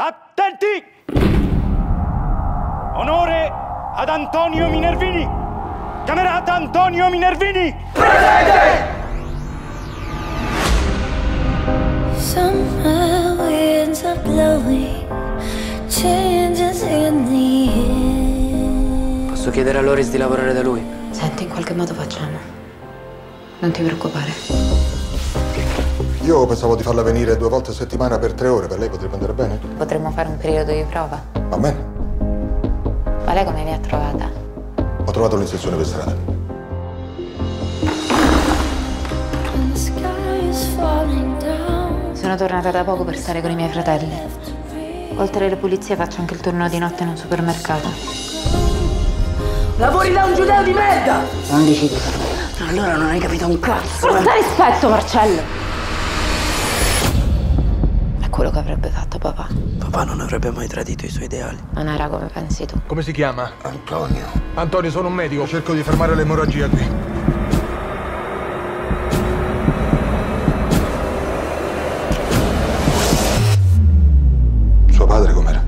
Attenti! Onore ad Antonio Minervini! Camerata Antonio Minervini! Summer winds are blowing, changes in the air. Posso chiedere a Loris di lavorare da lui? Senti, in qualche modo facciamo. Non ti preoccupare. Io pensavo di farla venire due volte a settimana per tre ore, per lei potrebbe andare bene? Potremmo fare un periodo di prova. Va bene. Ma lei come mi ha trovata? Ho trovato l'inserzione per strada. Sono tornata da poco per stare con i miei fratelli. Oltre alle pulizie faccio anche il turno di notte in un supermercato. Lavori da un giudeo di merda! Non decidi. Allora non hai capito un cazzo! Brutta rispetto, Marcello! È quello che avrebbe fatto papà. Papà non avrebbe mai tradito i suoi ideali. Non era come pensi tu. Come si chiama? Antonio. Antonio, sono un medico. Cerco di fermare l'emorragia qui. Suo padre com'era?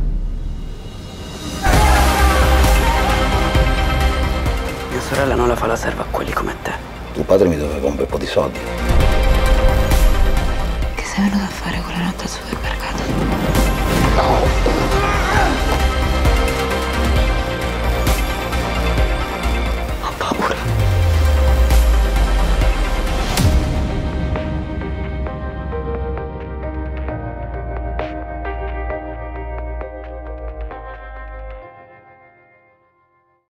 Mia sorella non la fa la serva a quelli come te. Tuo padre mi doveva un bel po' di soldi. Che sei venuto a fare quella notte al supermercato?